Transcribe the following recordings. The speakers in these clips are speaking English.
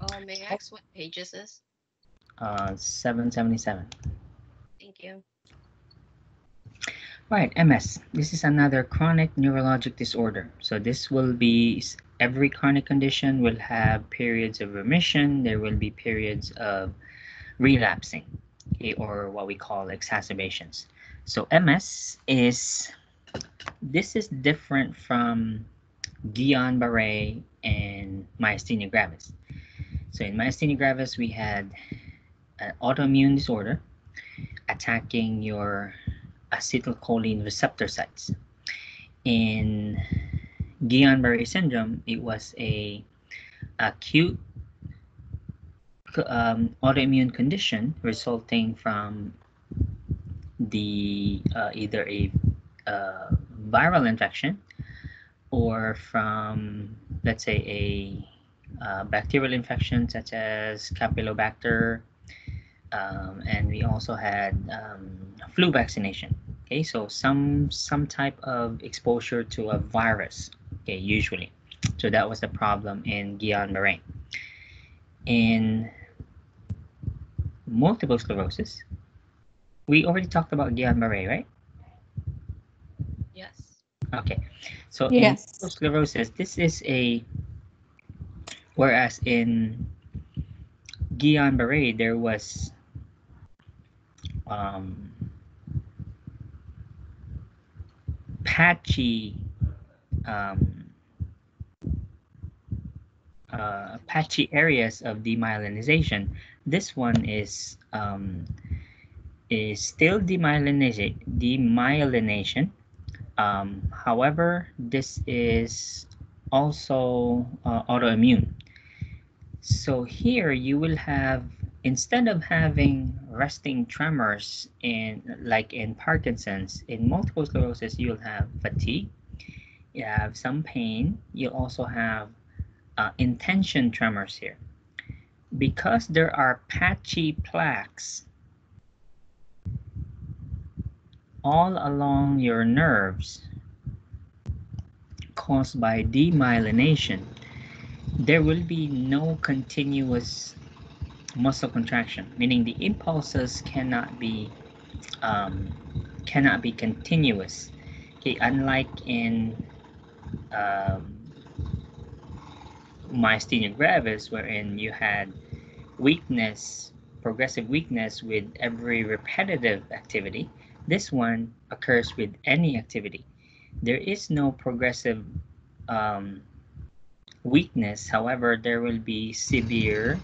Uh, may I ask what page is this? Uh, 777. Thank you. Right, MS. This is another chronic neurologic disorder. So this will be every chronic condition will have periods of remission. There will be periods of relapsing, okay, or what we call exacerbations. So MS is this is different from Guillain-Barré and myasthenia gravis. So in myasthenia gravis, we had an autoimmune disorder attacking your acetylcholine receptor sites. In Guillain-Barré syndrome, it was a acute um, autoimmune condition resulting from the uh, either a uh, viral infection or from let's say a uh, bacterial infection such as Campylobacter um, and we also had um, flu vaccination okay so some some type of exposure to a virus okay usually so that was the problem in Guillain-Barré in multiple sclerosis we already talked about Guillain-Barré right Yes. okay so Yes. in multiple sclerosis this is a whereas in Guillain-Barré there was um, patchy um, uh, patchy areas of demyelinization. This one is um, is still demyelination. Demyelination. Um, however, this is also uh, autoimmune. So here you will have instead of having resting tremors in like in Parkinson's, in multiple sclerosis, you'll have fatigue, you have some pain, you also have uh, intention tremors here. Because there are patchy plaques all along your nerves caused by demyelination, there will be no continuous muscle contraction, meaning the impulses cannot be um, cannot be continuous. Okay, unlike in um, myasthenia gravis, wherein you had weakness, progressive weakness with every repetitive activity, this one occurs with any activity. There is no progressive um, weakness. However, there will be severe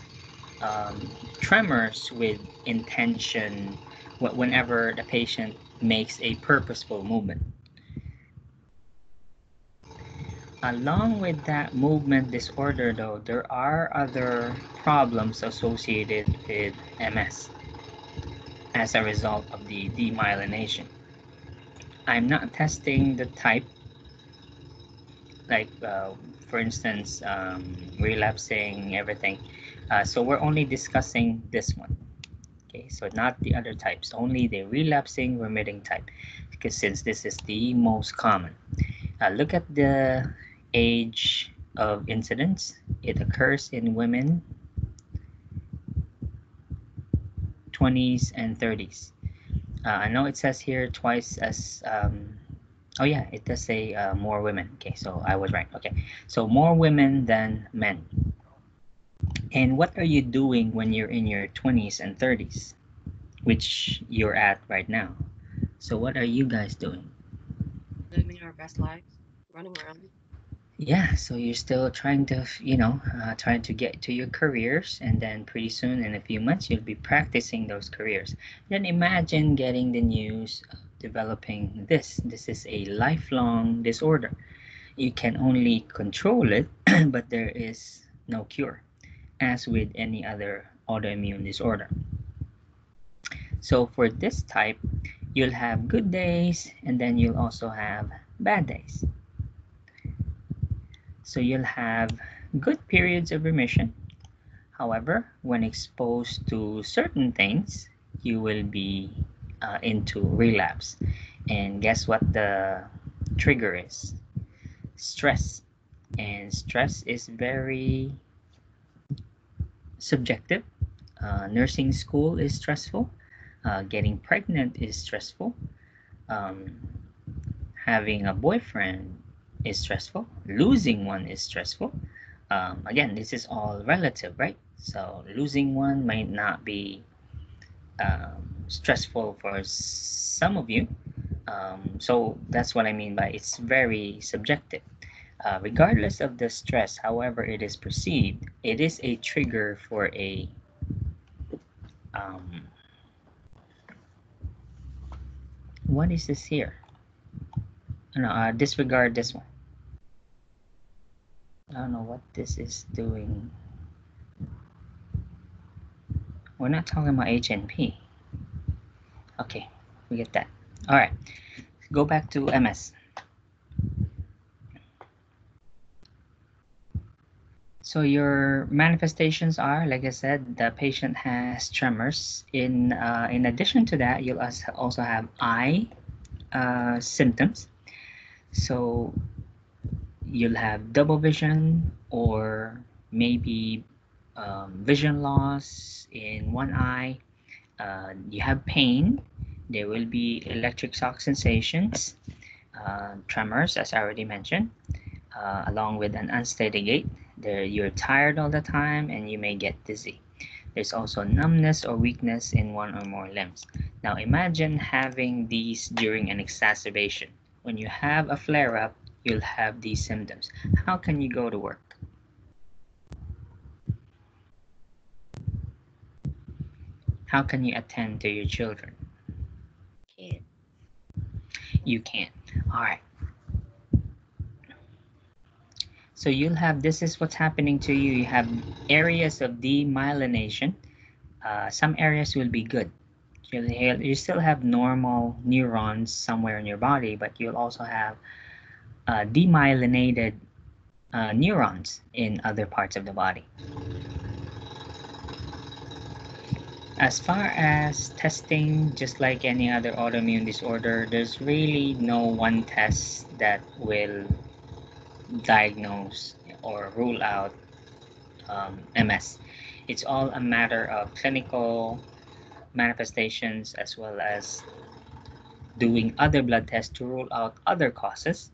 um, tremors with intention whenever the patient makes a purposeful movement. Along with that movement disorder, though, there are other problems associated with MS as a result of the demyelination. I'm not testing the type, like uh, for instance, um, relapsing, everything. Uh, so we're only discussing this one. Okay, so not the other types, only the relapsing remitting type, because since this is the most common. Uh, look at the age of incidence. It occurs in women 20s and 30s. Uh, I know it says here twice as, um, oh yeah, it does say uh, more women. Okay, so I was right. Okay, so more women than men. And what are you doing when you're in your 20s and 30s, which you're at right now? So what are you guys doing? Living our best lives, running around. Yeah, so you're still trying to, you know, uh, trying to get to your careers, and then pretty soon, in a few months, you'll be practicing those careers. Then imagine getting the news developing this. This is a lifelong disorder. You can only control it, but there is no cure, as with any other autoimmune disorder. So for this type, you'll have good days, and then you'll also have bad days. So you'll have good periods of remission. However, when exposed to certain things, you will be uh, into relapse. And guess what the trigger is? Stress. And stress is very subjective. Uh, nursing school is stressful. Uh, getting pregnant is stressful. Um, having a boyfriend is stressful. Losing one is stressful. Um, again, this is all relative, right? So losing one might not be um, stressful for some of you. Um, so that's what I mean by it's very subjective. Uh, regardless of the stress, however it is perceived, it is a trigger for a um, what is this here? No, uh, disregard this one. I don't know what this is doing. We're not talking about HNP. Okay, we get that. All right, go back to MS. So your manifestations are, like I said, the patient has tremors. In uh, in addition to that, you'll als- also have eye uh, symptoms. So you'll have double vision or maybe um, vision loss in one eye. Uh, you have pain. There will be electric shock sensations, uh, tremors, as I already mentioned, uh, along with an unsteady gait. There, you're tired all the time and you may get dizzy. There's also numbness or weakness in one or more limbs. Now imagine having these during an exacerbation. When you have a flare up, you'll have these symptoms. How can you go to work? How can you attend to your children? Can't. You can't. All right. So you'll have this is what's happening to you. You have areas of demyelination. Uh, some areas will be good. You'll, you still have normal neurons somewhere in your body, but you'll also have uh, demyelinated uh, neurons in other parts of the body. As far as testing, just like any other autoimmune disorder, there's really no one test that will diagnose or rule out um, MS. It's all a matter of clinical manifestations as well as doing other blood tests to rule out other causes.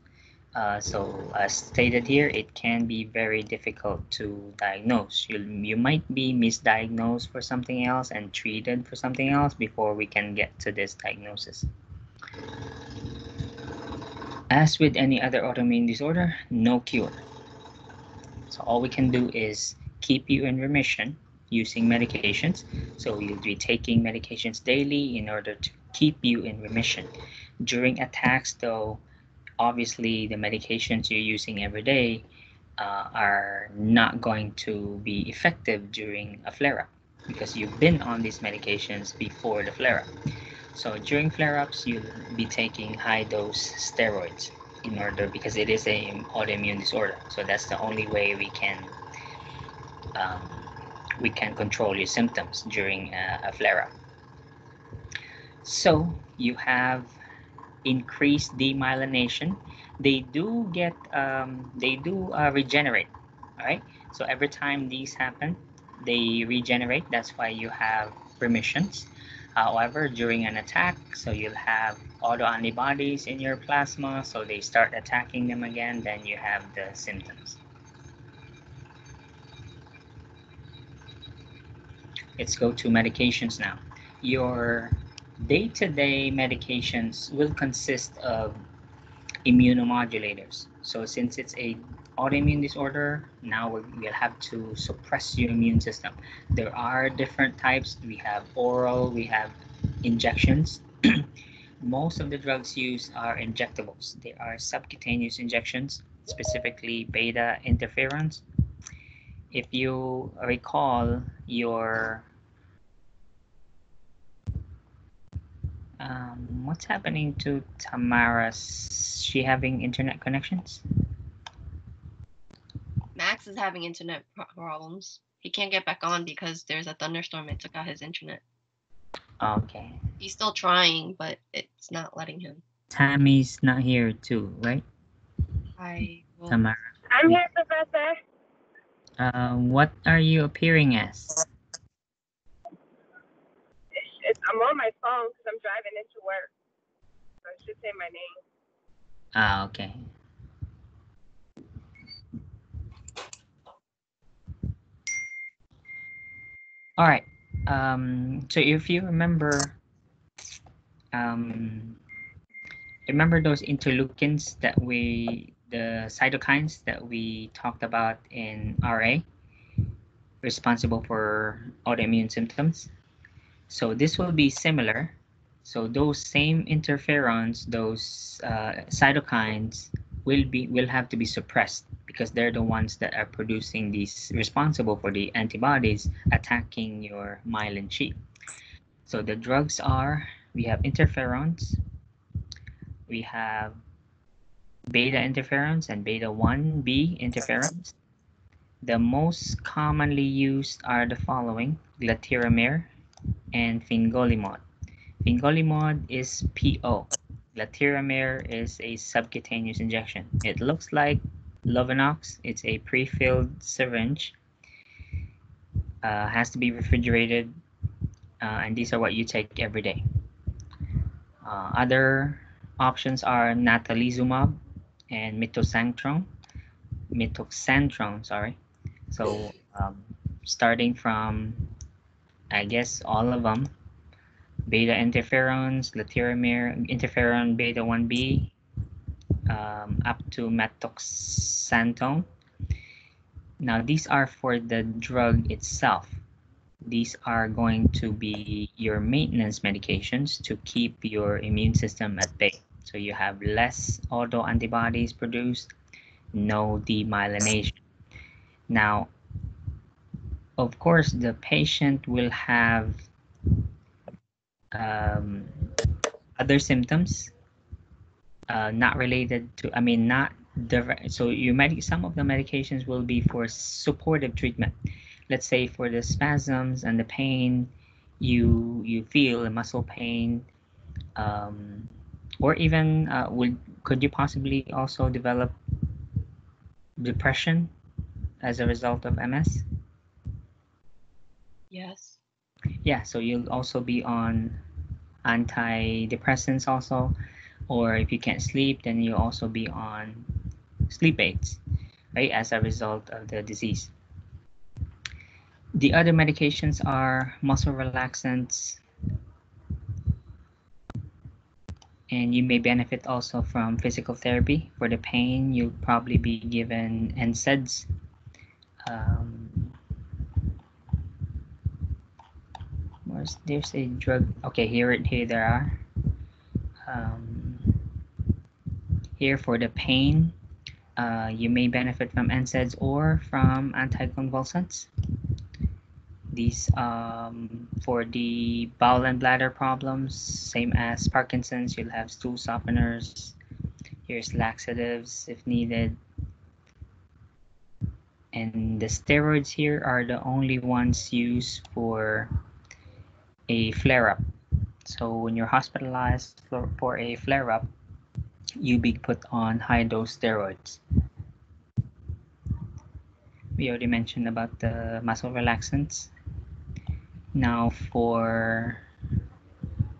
Uh, so, as stated here, it can be very difficult to diagnose. You, you might be misdiagnosed for something else and treated for something else before we can get to this diagnosis. As with any other autoimmune disorder, no cure. So all we can do is keep you in remission using medications. So you'll be taking medications daily in order to keep you in remission. During attacks, though, obviously the medications you're using every day uh, are not going to be effective during a flare-up because you've been on these medications before the flare-up. So during flare-ups, you'll be taking high-dose steroids in order because it is a autoimmune disorder. So that's the only way we can um, we can control your symptoms during a, a flare-up. So you have increased demyelination. They do get um, they do uh, regenerate. All right. So every time these happen, they regenerate. That's why you have remissions. However, during an attack, so you'll have autoantibodies in your plasma, so they start attacking them again, then you have the symptoms. Let's go to medications now. Your day-to-day medications will consist of immunomodulators. So since it's a autoimmune disorder, now we'll have to suppress your immune system. There are different types. We have oral, we have injections. Most of the drugs used are injectables. They are subcutaneous injections, specifically beta interferons. If you recall your um, what's happening to Tamara? Is She having internet connections? Max is having internet problems. He can't get back on because there's a thunderstorm that took out his internet. Okay. He's still trying, but it's not letting him. Tammy's not here too, right? I will. Tamara. I'm here, Professor. Uh, what are you appearing as? It's, it's, I'm on my phone because I'm driving into work. So I should say my name. Ah, okay. All right. Um, so if you remember, um, remember those interleukins that we, the cytokines that we talked about in RA, responsible for autoimmune symptoms. So this will be similar. So those same interferons, those uh, cytokines will be will have to be suppressed because they're the ones that are producing these responsible for the antibodies attacking your myelin sheath. So the drugs are we have interferons, we have beta interferons and beta 1b interferons. The most commonly used are the following glatiramer and fingolimod. Fingolimod is PO. Glatiramer is a subcutaneous injection. It looks like Lovenox. It's a pre-filled syringe. Uh, has to be refrigerated, uh, and these are what you take every day. Uh, other options are natalizumab and mitoxantrone. Mitoxantrone, sorry. So um, starting from, I guess, all of them, beta interferons, glatiramer, interferon beta 1b, um, up to mitoxantrone. Now, these are for the drug itself. These are going to be your maintenance medications to keep your immune system at bay. So you have less autoantibodies produced, no demyelination. Now, of course, the patient will have um, other symptoms uh, not related to, I mean, not direct. So you might, some of the medications will be for supportive treatment. Let's say for the spasms and the pain you you feel, the muscle pain, um, or even uh, would could you possibly also develop depression as a result of MS? Yes. Yeah, so you'll also be on antidepressants also, or if you can't sleep, then you'll also be on sleep aids, right, as a result of the disease. The other medications are muscle relaxants, and you may benefit also from physical therapy. For the pain, you'll probably be given NSAIDs. Um, there's a drug. Okay, here, it here there are. Um, here for the pain, uh, you may benefit from NSAIDs or from anticonvulsants. These um, for the bowel and bladder problems, same as Parkinson's, you'll have stool softeners. Here's laxatives if needed. And the steroids here are the only ones used for a flare-up. So when you're hospitalized for, for a flare-up, you be put on high-dose steroids. We already mentioned about the muscle relaxants. Now for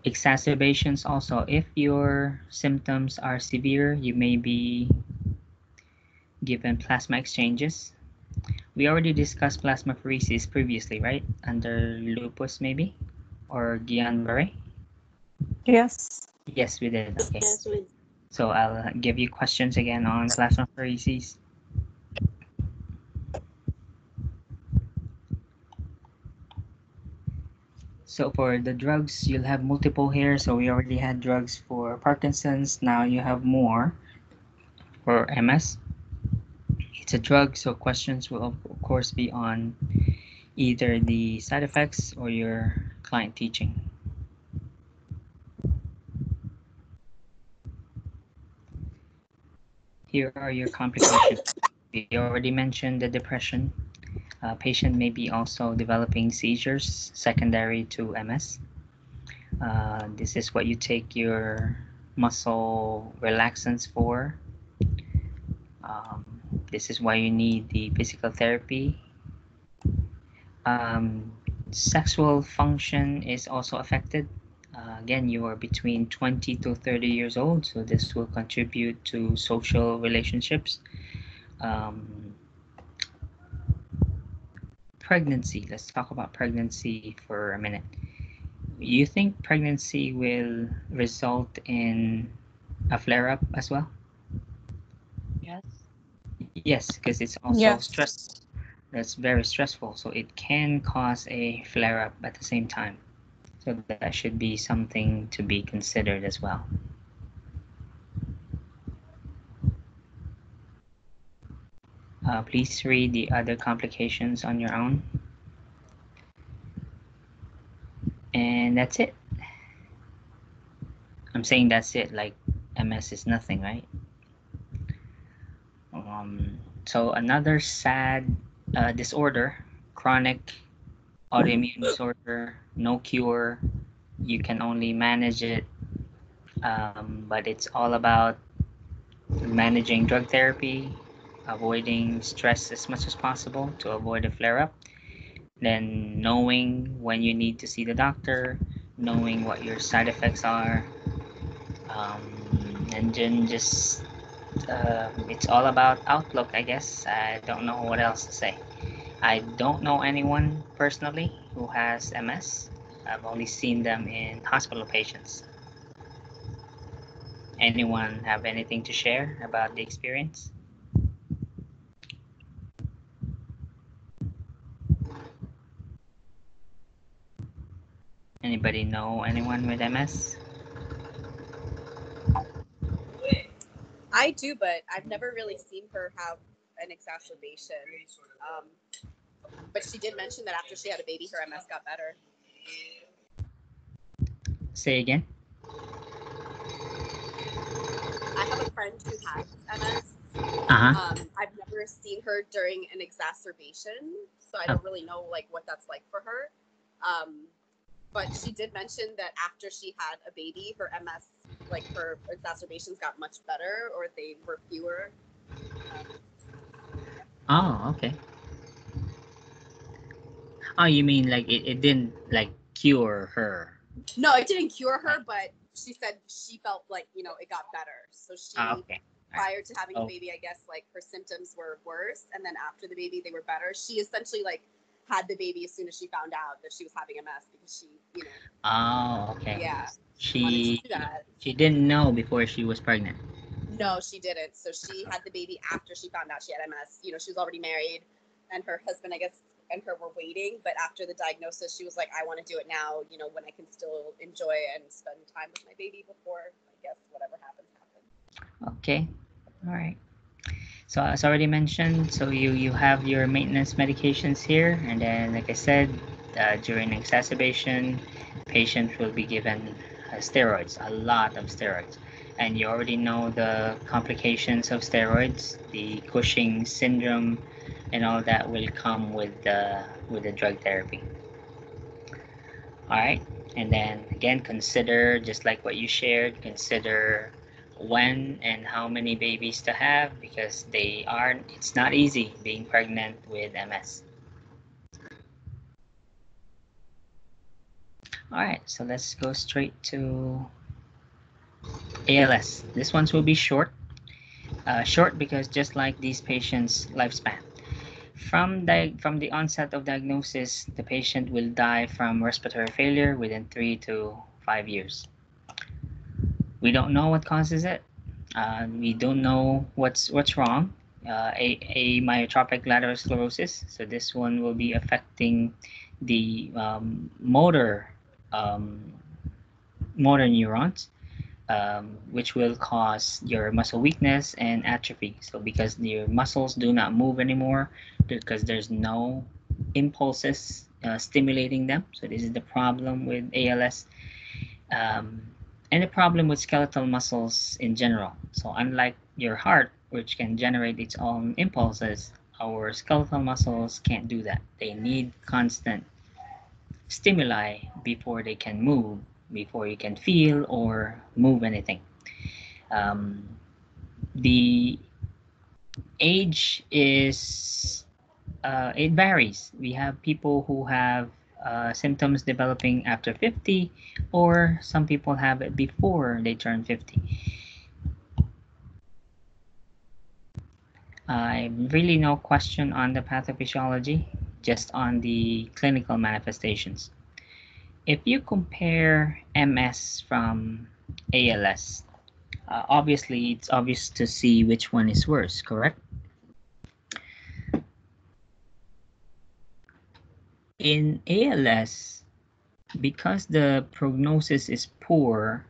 exacerbations also, if your symptoms are severe, you may be given plasma exchanges. We already discussed plasmapheresis previously, right? Under lupus maybe? Or Guillain-Barré? Yes. Yes, we did. Okay. Yes, we So I'll uh, give you questions again on plasmapheresis. So for the drugs, you'll have multiple here. So we already had drugs for Parkinson's. Now you have more for MS. It's a drug, so questions will of course be on either the side effects or your client teaching. Here are your complications. We already mentioned the depression. Uh, patient may be also developing seizures secondary to MS. Uh, this is what you take your muscle relaxants for. Um, This is why you need the physical therapy. Um, sexual function is also affected. Uh, again, you are between 20 to 30 years old, so this will contribute to social relationships. Um, pregnancy. Let's talk about pregnancy for a minute. You think pregnancy will result in a flare up as well? Yes. Yes, because it's also Yes. stress. That's very stressful, so it can cause a flare up at the same time. So that should be something to be considered as well. Uh, please read the other complications on your own. And that's it. I'm saying that's it, like MS is nothing, right? Um, so another sad uh, disorder, chronic autoimmune disorder, no cure. You can only manage it, um, but it's all about managing drug therapy, avoiding stress as much as possible to avoid a flare up, then knowing when you need to see the doctor, knowing what your side effects are, um, and then just uh, it's all about outlook, I guess. I don't know what else to say. I don't know anyone personally who has MS. I've only seen them in hospital patients. Anyone have anything to share about the experience? Anybody know anyone with MS? I do, but I've never really seen her have an exacerbation. Um, but she did mention that after she had a baby, her MS got better. Say again. I have a friend who has MS. Uh huh. Um, I've never seen her during an exacerbation, so I don't really know like what that's like for her. Um, but she did mention that after she had a baby, her MS, like her exacerbations, got much better, or they were fewer. Oh, okay. Oh, you mean like it, it didn't like cure her? No, it didn't cure her, but she said she felt like you know it got better. So she, Ah, okay. prior to having Oh. a baby, I guess like her symptoms were worse, and then after the baby, they were better. She essentially like had the baby as soon as she found out that she was having MS because she, you know, Oh, okay. yeah, She to do that. she didn't know before she was pregnant. No, she didn't. So she had the baby after she found out she had MS. You know, she was already married, and her husband, I guess, and her were waiting. But after the diagnosis, she was like, "I want to do it now. You know, when I can still enjoy and spend time with my baby before, I guess, whatever happens, happens." Okay. All right. So as already mentioned, so you you have your maintenance medications here, and then like I said, uh, during exacerbation, patients will be given uh, steroids, a lot of steroids, and you already know the complications of steroids, the Cushing syndrome, and all that will come with the with the drug therapy. All right, and then again, consider just like what you shared, consider when and how many babies to have because they aren't it's not easy being pregnant with ms all right so let's go straight to als this ones will be short. Uh, short because just like these patients lifespan. From the from the onset of diagnosis the patient will die from respiratory failure within three to five years we don't know what causes it. Uh, we don't know what's what's wrong. Uh, a, amyotrophic lateral sclerosis. So this one will be affecting the um, motor um, motor neurons, um, which will cause your muscle weakness and atrophy. So because your muscles do not move anymore, because there's no impulses uh, stimulating them. So this is the problem with ALS. Um, and a problem with skeletal muscles in general. So unlike your heart, which can generate its own impulses, our skeletal muscles can't do that. They need constant stimuli before they can move, before you can feel or move anything. Um, the age is uh, it varies. We have people who have uh, symptoms developing after 50, or some people have it before they turn 50. I really no question on the pathophysiology, just on the clinical manifestations. If you compare MS from ALS, uh, obviously it's obvious to see which one is worse, correct? In ALS, because the prognosis is poor,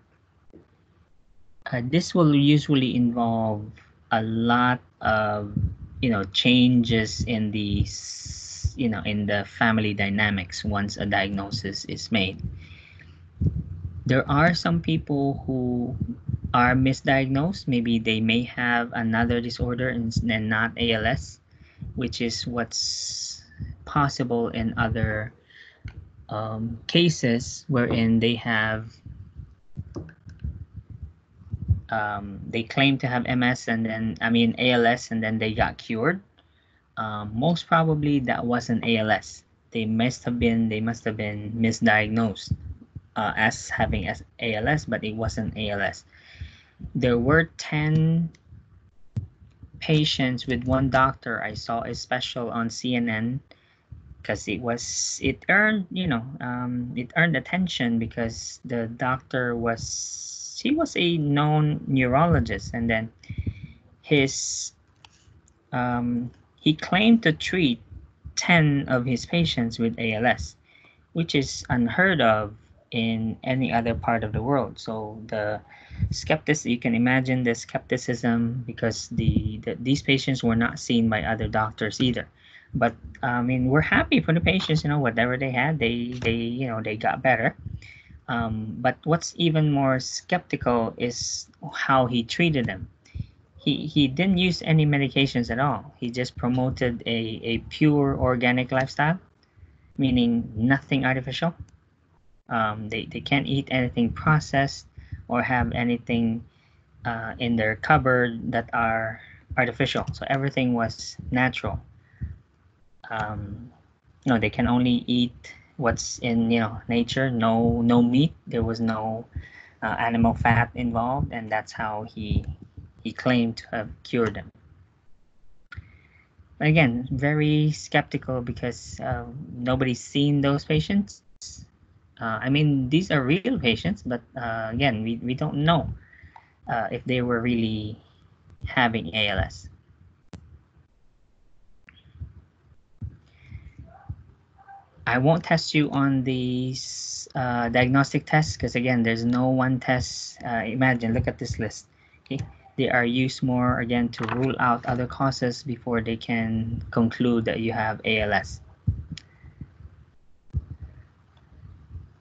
uh, this will usually involve a lot of you know changes in the you know in the family dynamics once a diagnosis is made. There are some people who are misdiagnosed. Maybe they may have another disorder and, and not als which is what's possible in other um, cases wherein they have um, they claim to have MS and then I mean ALS and then they got cured. Um, most probably that wasn't ALS. They must have been they must have been misdiagnosed uh, as having as ALS, but it wasn't ALS. There were ten patients with one doctor. I saw a special on CNN because it was it earned you know um, it earned attention because the doctor was he was a known neurologist and then his um, he claimed to treat 10 of his patients with als which is unheard of in any other part of the world. So the skeptics you can imagine the skepticism because the, the these patients were not seen by other doctors either but I mean, we're happy for the patients. You know, whatever they had, they they you know they got better. Um, but what's even more skeptical is how he treated them. He he didn't use any medications at all. He just promoted a a pure organic lifestyle, meaning nothing artificial. Um, they they can't eat anything processed or have anything uh, in their cupboard that are artificial. So everything was natural um, you know they can only eat what's in you know nature. No no meat. There was no uh, animal fat involved and that's how he he claimed to have cured them But again very skeptical because uh, nobody's seen those patients. Uh, i mean these are real patients but uh, again we, we don't know uh, if they were really having als I won't test you on these uh, diagnostic tests because again, there's no one test. Uh, imagine, look at this list. Okay, they are used more again to rule out other causes before they can conclude that you have ALS.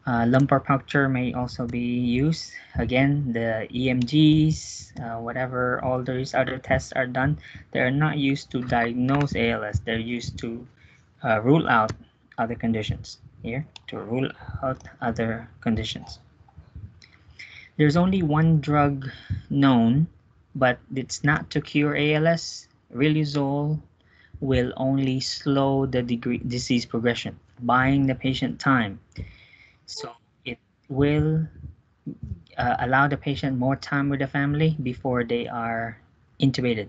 Uh, lumbar puncture may also be used. Again, the EMGs, uh, whatever all these other tests are done, they are not used to diagnose ALS. They're used to uh, rule out other conditions here to rule out other conditions. There's only one drug known, but it's not to cure ALS. Riluzole will only slow the degree, disease progression, buying the patient time. So it will uh, allow the patient more time with the family before they are intubated.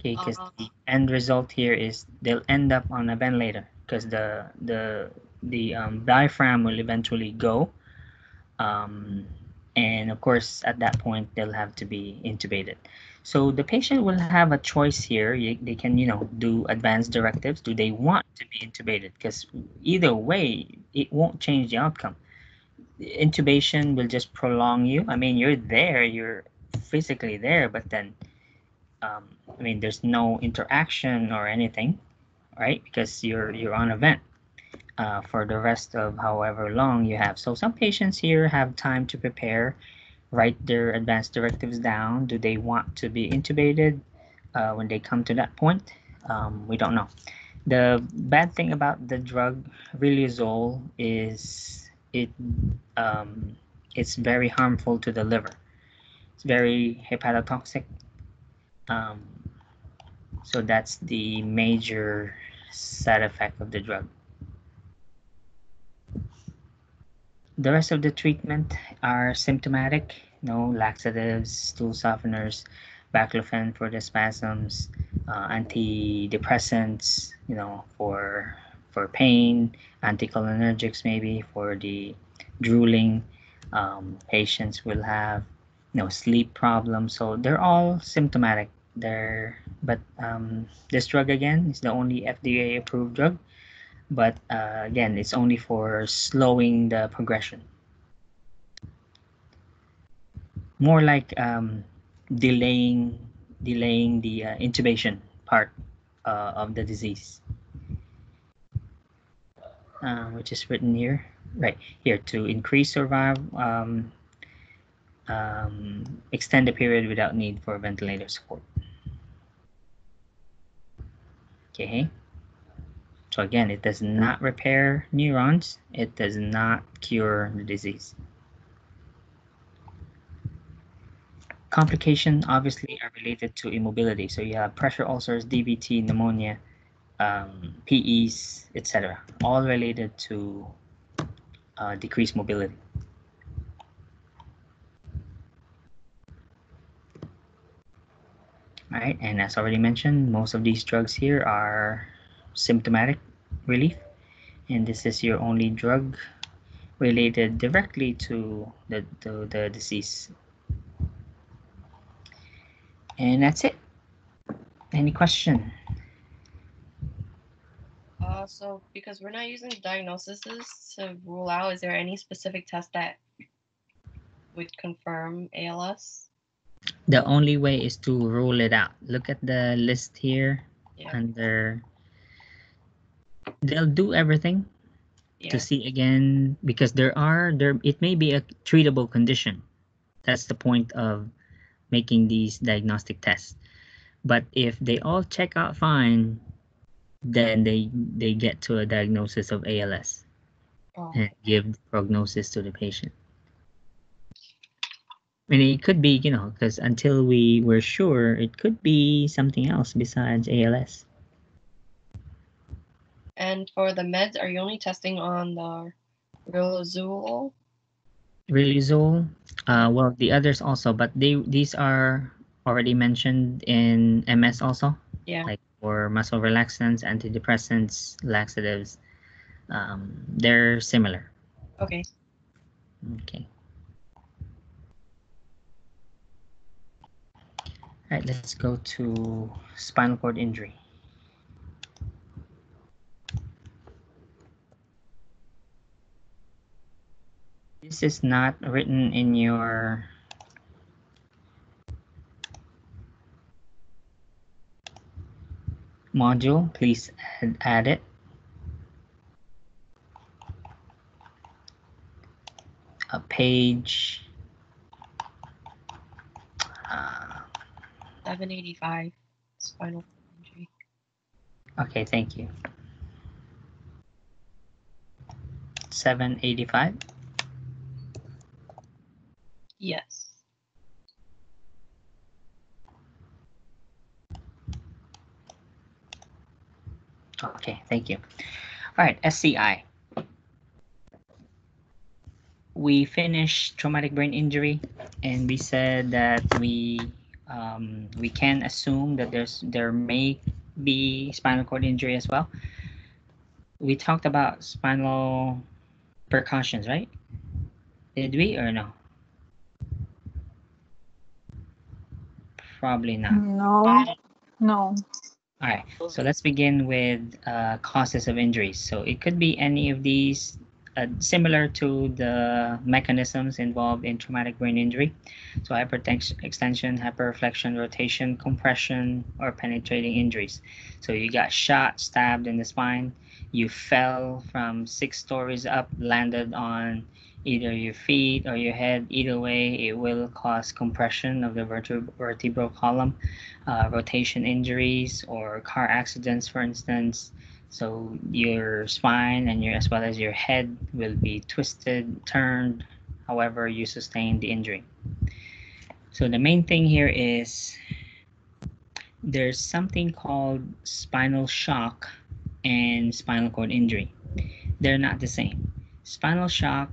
Okay, because Uh-huh. the end result here is they'll end up on a ventilator because the the the um, diaphragm will eventually go, um, and of course at that point they'll have to be intubated. So the patient will have a choice here. You, they can you know do advanced directives. Do they want to be intubated? Because either way, it won't change the outcome. Intubation will just prolong you. I mean, you're there, you're physically there, but then um, I mean, there's no interaction or anything, right? Because you're you're on a vent uh, for the rest of however long you have. So some patients here have time to prepare, write their advanced directives down. Do they want to be intubated uh, when they come to that point? Um, we don't know. The bad thing about the drug Riluzole is it um, it's very harmful to the liver. It's very hepatotoxic um, So that's the major side effect of the drug. The rest of the treatment are symptomatic, no laxatives, stool softeners, baclofen for the spasms, uh, antidepressants, you know, for for pain, anticholinergics maybe for the drooling. Um, patients will have, you know, sleep problems. So they're all symptomatic. They're but um, this drug again is the only FDA approved drug. But uh, again, it's only for slowing the progression. More like um, delaying delaying the uh, intubation part uh, of the disease, uh, which is written here, right here to increase survival, um, um, extend the period without need for ventilator support. Okay. So again, it does not repair neurons. It does not cure the disease. Complications obviously are related to immobility. So you have pressure ulcers, DVT, pneumonia, um, PEs, etc. All related to uh, decreased mobility. All right, and as already mentioned, most of these drugs here are symptomatic relief, and this is your only drug related directly to the, to the disease. And that's it. Any question? Uh, so because we're not using diagnoses to rule out, is there any specific test that would confirm ALS? The only way is to rule it out. Look at the list here Yeah. under they'll do everything Yeah. to see again because there are there it may be a treatable condition that's the point of making these diagnostic tests but if they all check out fine then they they get to a diagnosis of ALS Oh, and give prognosis to the patient I mean it could be you know because until we were sure it could be something else besides ALS And for the meds, are you only testing on the riluzole? Riluzole, uh, well, the others also, but they these are already mentioned in MS also, Yeah. like for muscle relaxants, antidepressants, laxatives. Um, they're similar. Okay. Okay. Right, let's go to spinal cord injury. This is not written in your module. Please add, add it. A page. 785 spinal injury. okay, thank you. 785. Yes. Okay, thank you. All right, SCI. We finished traumatic brain injury, and we said that we um, we can assume that there's there may be spinal cord injury as well. We talked about spinal percussions, right? Did we or no? Probably not. No, no. All right, so let's begin with uh, causes of injuries. So it could be any of these, uh, similar to the mechanisms involved in traumatic brain injury. So hypertension, extension, hyperflexion, rotation, compression, or penetrating injuries. So you got shot, stabbed in the spine. You fell from six stories up, landed on either your feet or your head. Either way, it will cause compression of the vertebr- vertebral column uh, rotation injuries or car accidents, for instance. So your spine and your as well as your head will be twisted, turned, however you sustain the injury. So the main thing here is there's something called spinal shock and spinal cord injury. They're not the same. Spinal shock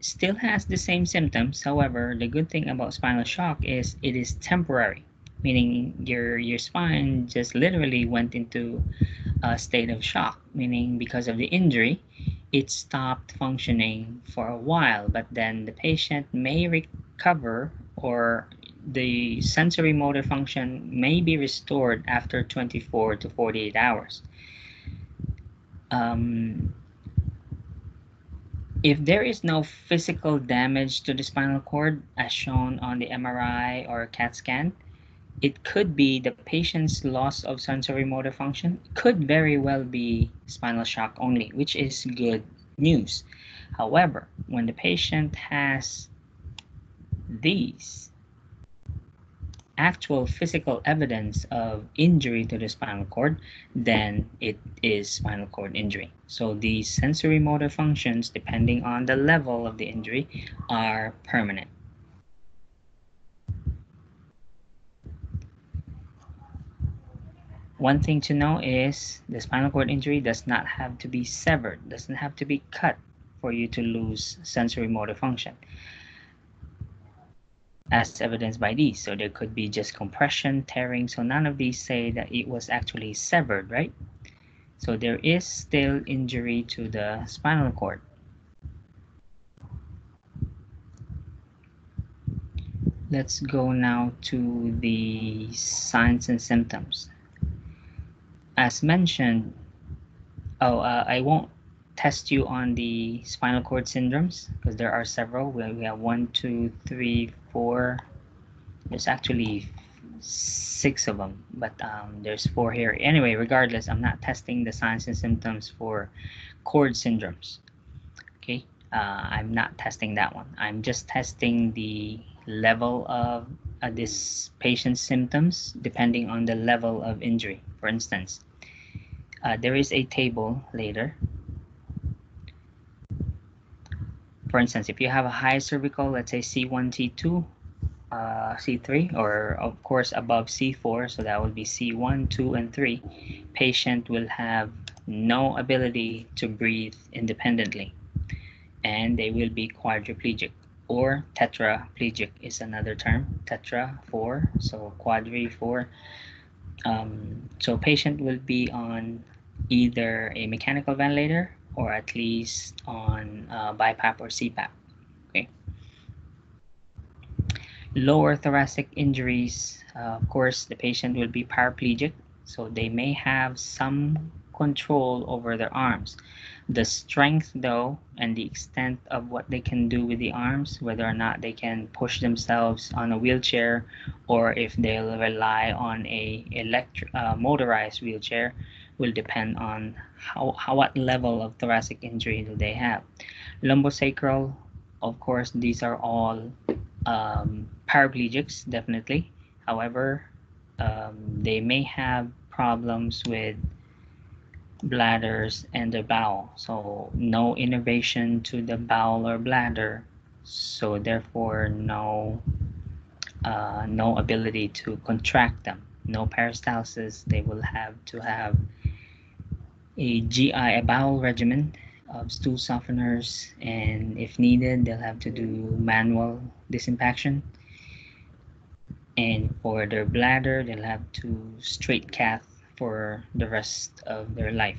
still has the same symptoms. However, the good thing about spinal shock is it is temporary, meaning your your spine just literally went into a state of shock, meaning because of the injury, it stopped functioning for a while, but then the patient may recover or the sensory motor function may be restored after 24 to 48 hours. Um, if there is no physical damage to the spinal cord as shown on the MRI or CAT scan, it could be the patient's loss of sensory motor function could very well be spinal shock only, which is good news. However, when the patient has these actual physical evidence of injury to the spinal cord, then it is spinal cord injury. So these sensory motor functions, depending on the level of the injury, are permanent. One thing to know is the spinal cord injury does not have to be severed, doesn't have to be cut for you to lose sensory motor function as evidenced by these. So there could be just compression, tearing. So none of these say that it was actually severed, right? So there is still injury to the spinal cord. Let's go now to the signs and symptoms. As mentioned, oh, uh, I won't test you on the spinal cord syndromes because there are several. We, we have one, two, three, four. There's actually six of them, but um, there's four here. Anyway, regardless, I'm not testing the signs and symptoms for cord syndromes. Okay, uh, I'm not testing that one. I'm just testing the level of uh, this patient's symptoms depending on the level of injury. For instance, uh, there is a table later. For instance, if you have a high cervical, let's say C1, C2, uh, C3, or of course above C4, so that would be C1, 2, and 3, patient will have no ability to breathe independently. And they will be quadriplegic or tetraplegic is another term tetra four so quadri four um, so patient will be on either a mechanical ventilator or at least on uh, BiPAP or CPAP. Okay. Lower thoracic injuries, uh, of course, the patient will be paraplegic, so they may have some control over their arms. The strength, though, and the extent of what they can do with the arms, whether or not they can push themselves on a wheelchair or if they'll rely on a electric uh, motorized wheelchair, will depend on how, how what level of thoracic injury do they have. Lumbosacral, of course, these are all um, paraplegics, definitely. However, um, they may have problems with bladders and the bowel. So no innervation to the bowel or bladder. So therefore, no uh, no ability to contract them. No peristalsis. They will have to have a GI, a bowel regimen of stool softeners, and if needed, they'll have to do manual disimpaction. And for their bladder, they'll have to straight cath for the rest of their life.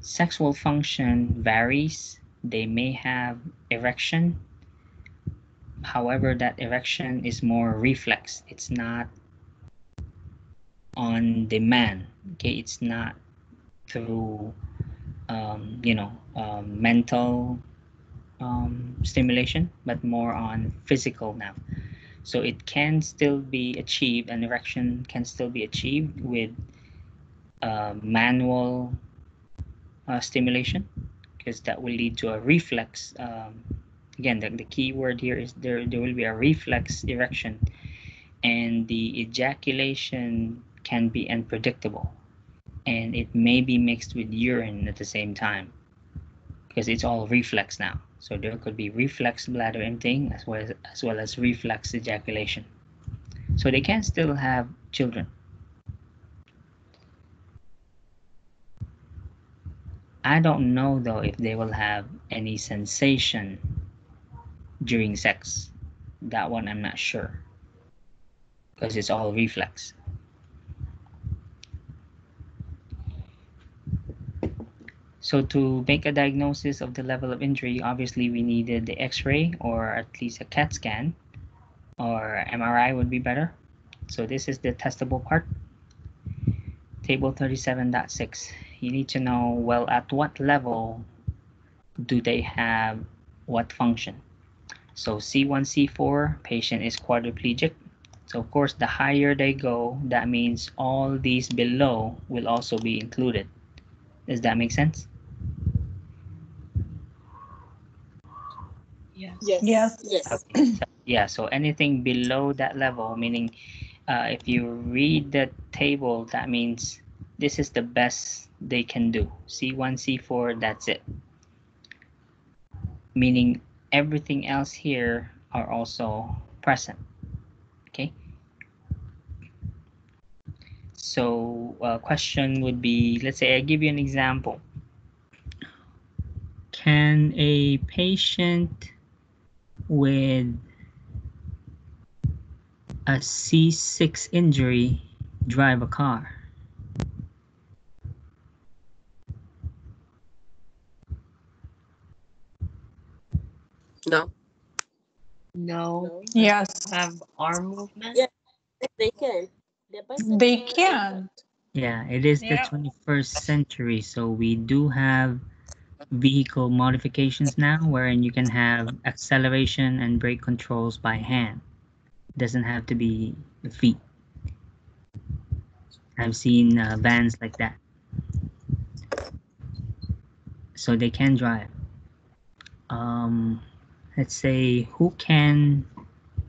Sexual function varies. They may have erection. However, that erection is more reflex. It's not on demand. Okay, it's not through um, you know um, mental um, stimulation but more on physical now so it can still be achieved an erection can still be achieved with uh, manual uh, stimulation because that will lead to a reflex um, again the, the key word here is there there will be a reflex erection and the ejaculation can be unpredictable and it may be mixed with urine at the same time because it's all reflex now. So there could be reflex bladder emptying as well as, as well as reflex ejaculation. So they can still have children. I don't know though if they will have any sensation during sex. That one I'm not sure because it's all reflex. So to make a diagnosis of the level of injury, obviously we needed the x-ray or at least a CAT scan or MRI would be better. So this is the testable part. Table 37.6. You need to know, well, at what level do they have what function? So C1, C4, patient is quadriplegic. So of course, the higher they go, that means all these below will also be included. Does that make sense? Yes. Yes. Yes. Yes. Okay, so- yeah, so anything below that level, meaning uh, if you read the table, that means this is the best they can do. C1, C4, that's it. Meaning everything else here are also present. Okay. So uh, question would be, let's say I give you an example. Can a patient with a C6 injury drive a car? No, No. No. Yes. Have arm movement. Yeah. They can. They're bicycle They riders. can. Yeah, it is the 21st century, so we do have vehicle modifications now wherein you can have acceleration and brake controls by hand. It Doesn't have to be the feet. I've seen uh, vans like that. So they can drive. Um, let's say who can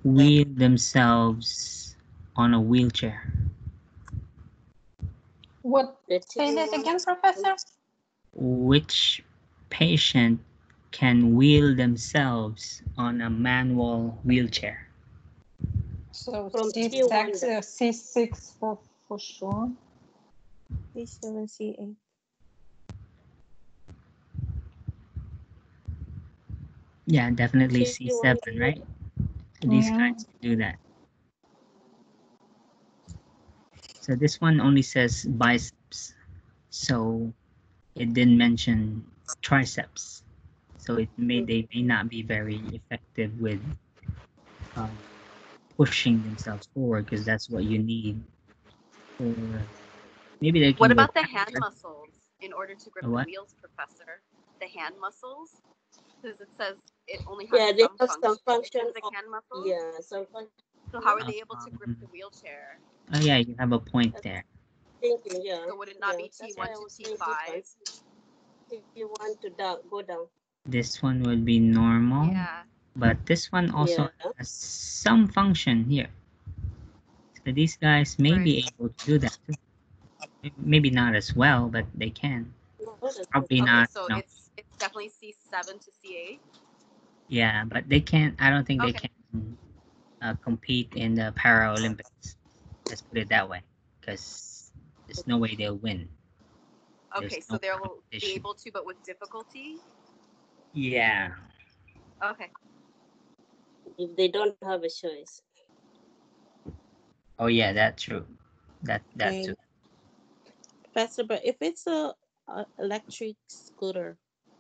wheel themselves on a wheelchair? What? The Say that again, Professor. which patient can wheel themselves on a manual wheelchair? So From C T1 six, uh, C six for for sure. C7, C8. Yeah, definitely C7, right? So these Yeah. guys can do that. So this one only says biceps. So it didn't mention triceps. So it may they may not be very effective with um, pushing themselves forward because that's what you need. For maybe they can. What about the hand faster. muscles in order to grip The the wheels, Professor? The hand muscles? Because it says it only has Yeah, they some have function. some function intrinsic of- hand muscles. Yeah, some fun- So how are they able to grip Um, the wheelchair? Oh yeah, you have a point there. thinking, yeah. So would it not yeah, be that's T1 to was saying T5? If you want to down, go down. This one would be normal, Yeah. but this one also Yeah. has some function here. So these guys may be able to do that too. Maybe not as well, but they can. Probably Okay, not. so no. it's it's definitely C7 to C8. Yeah, but they can't. I don't think they can uh, compete in the Paralympics. Let's put it that way, because there's no way they'll win. There's Okay, so no they'll be able to, but with difficulty. Yeah. Okay. if they don't have a choice. Oh yeah, that's true. That that Okay. too. Professor, but if it's a, a electric scooter,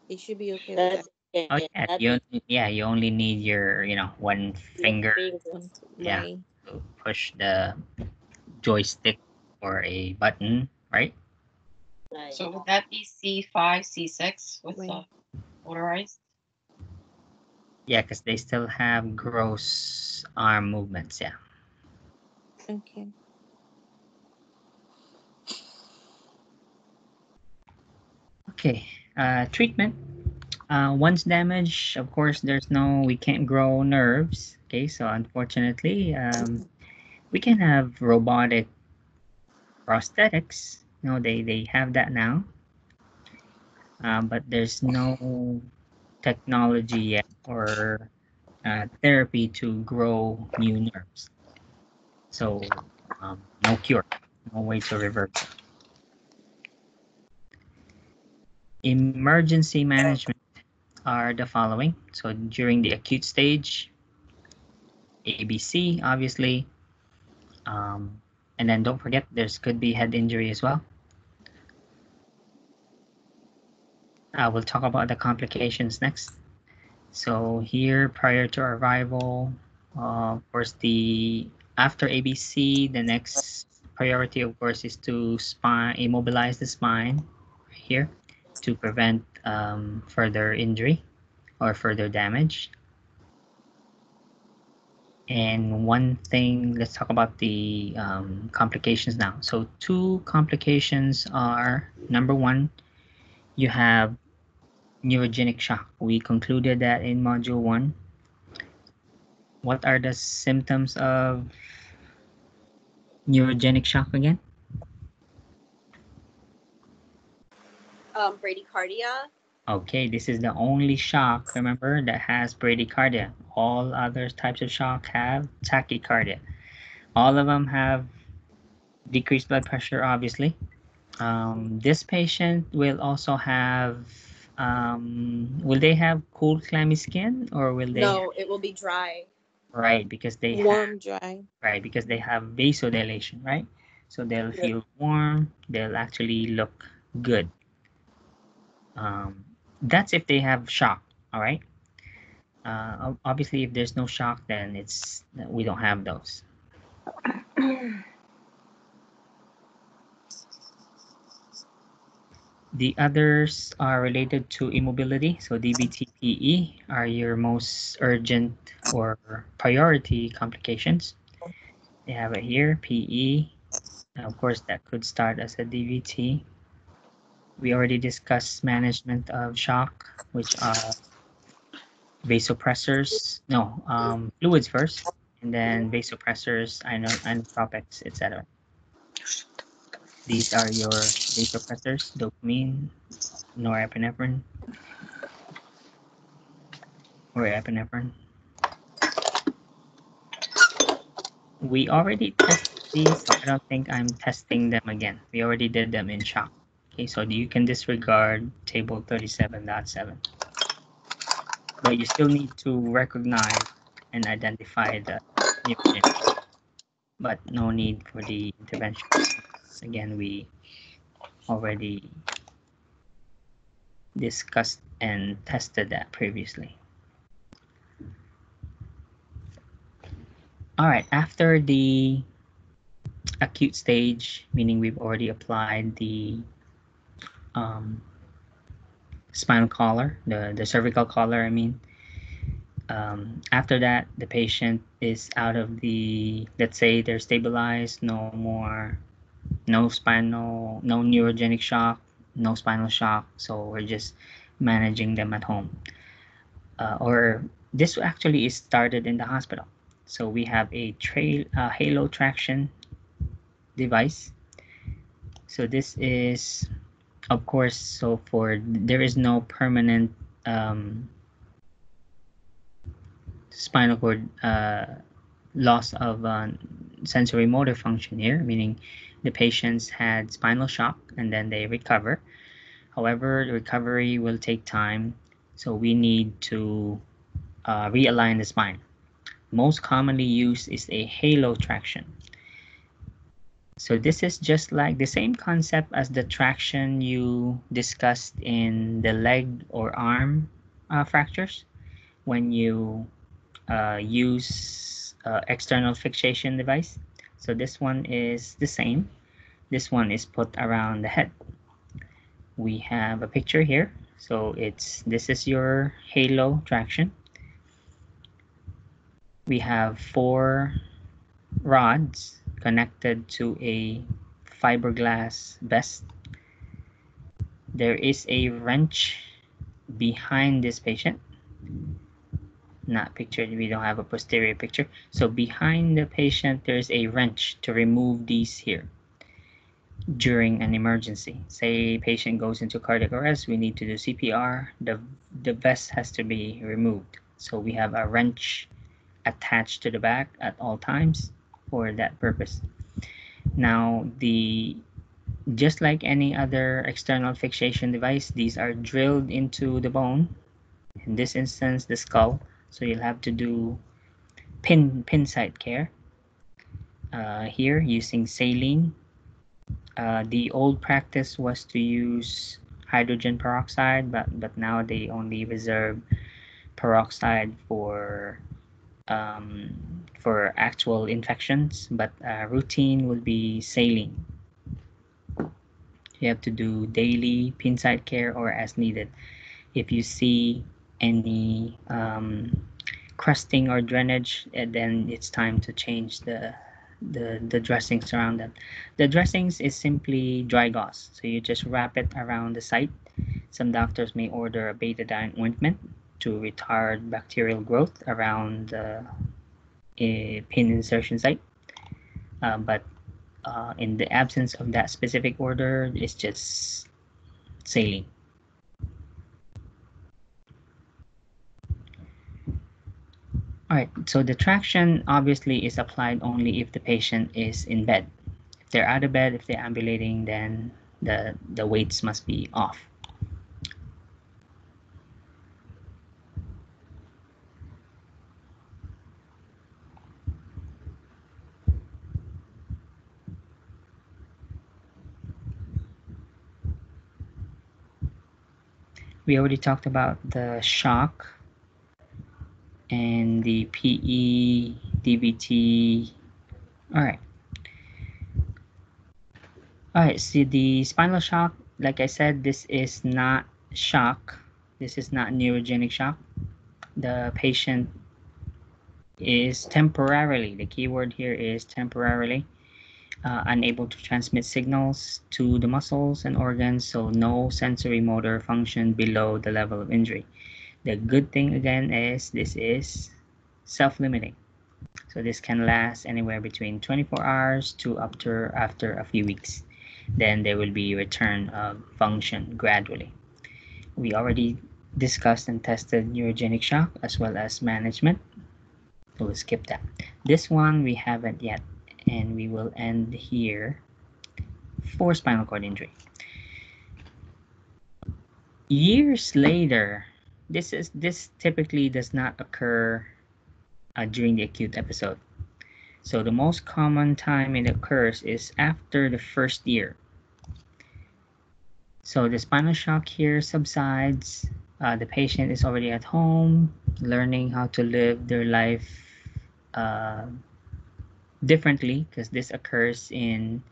it should be okay with that. That, yeah, Oh yeah, that you only, yeah you only need your you know one finger fingers. Yeah. Right. to push the joystick or a button, right? Right. So would that be C5, C6 with the motorized? Yeah, because they still have gross arm movements. Yeah. Okay. Okay. Uh, treatment. Uh, once damaged, of course, there's no we can't grow nerves. Okay, so unfortunately, um, we can have robotic prosthetics. No, they they have that now. Um, but there's no technology yet or uh, therapy to grow new nerves. So um, no cure, no way to revert. Emergency management are the following. So during the acute stage, ABC, obviously. Um, and then don't forget, there's could be head injury as well. I will talk about the complications next. So here, prior to arrival, uh, of course, the after ABC, the next priority, of course, is to spine immobilize the spine here to prevent um, further injury or further damage. And one thing, let's talk about the um, complications now. So two complications are number one, you have neurogenic shock. We concluded that in module one. What are the symptoms of neurogenic shock again? Um, bradycardia. Okay, this is the only shock, remember, that has bradycardia. All other types of shock have tachycardia. All of them have decreased blood pressure, obviously. Um, this patient will also have, um, will they have cool, clammy skin or will they? No, it will be dry. Right, because they have, Warm, dry. right, because they have vasodilation, right? So they'll Yeah. feel warm, they'll actually look good. Um, that's if they have shock, all right? Uh, obviously, if there's no shock, then it's we don't have those. The others are related to immobility. So DVT PE are your most urgent or priority complications. They have it here, PE. And of course, that could start as a DVT. We already discussed management of shock, which are vasopressors, no, um, fluids first, and then vasopressors, ino- inotropics, etc. These are your vasopressors, dopamine, norepinephrine, or epinephrine. We already tested these, I don't think I'm testing them again. We already did them in shock. Okay, so you can disregard table 37.7. But you still need to recognize and identify the neurogenic, but no need for the intervention. Again, we already discussed and tested that previously. All right, after the acute stage, meaning we've already applied the um, spinal collar, the, the cervical collar, I mean. Um, after that, the patient is out of the, let's say they're stabilized, no more, no spinal, no neurogenic shock, no spinal shock. So we're just managing them at home. Uh, or this actually is started in the hospital. So we have a trail, halo traction device. So this is, of course, so for there is no permanent um, spinal cord uh, loss of uh, sensory motor function here, meaning the patients had spinal shock and then they recover. However, the recovery will take time, so we need to uh, realign the spine. Most commonly used is a halo traction. So this is just like the same concept as the traction you discussed in the leg or arm uh, fractures when you uh, use uh, external fixation device. So this one is the same. This one is put around the head. We have a picture here. So it's this is your halo traction. We have four rods connected to a fiberglass vest. There is a wrench behind this patient. Not pictured, we don't have a posterior picture. So behind the patient, there's a wrench to remove these here during an emergency. Say patient goes into cardiac arrest, we need to do CPR, the, the vest has to be removed. So we have a wrench attached to the back at all times for that purpose. Now the just like any other external fixation device, these are drilled into the bone. In this instance, the skull. So you'll have to do pin pin site care. Uh, here using saline. Uh, the old practice was to use hydrogen peroxide, but but now they only reserve peroxide for um, for actual infections. But uh, routine would be saline. You have to do daily pin site care or as needed. If you see any um, crusting or drainage, eh, then it's time to change the the the dressings around them. The dressings is simply dry gauze, so you just wrap it around the site. Some doctors may order a betadine ointment to retard bacterial growth around the pin insertion site. Uh, but uh, in the absence of that specific order, it's just saline. All right, so the traction obviously is applied only if the patient is in bed. If they're out of bed, if they're ambulating, then the, the weights must be off. We already talked about the shock and the PE, DVT. All right. All right, see the spinal shock, like I said, this is not shock. This is not neurogenic shock. The patient is temporarily, the keyword here is temporarily, uh, unable to transmit signals to the muscles and organs, so no sensory motor function below the level of injury. The good thing again is this is self-limiting. So this can last anywhere between 24 hours to up to after a few weeks. Then there will be return of function gradually. We already discussed and tested neurogenic shock as well as management. We'll skip that. This one we haven't yet and we will end here for spinal cord injury. Years later, this is this typically does not occur uh, during the acute episode. So the most common time it occurs is after the first year. So the spinal shock here subsides. Uh, the patient is already at home, learning how to live their life uh, differently because this occurs in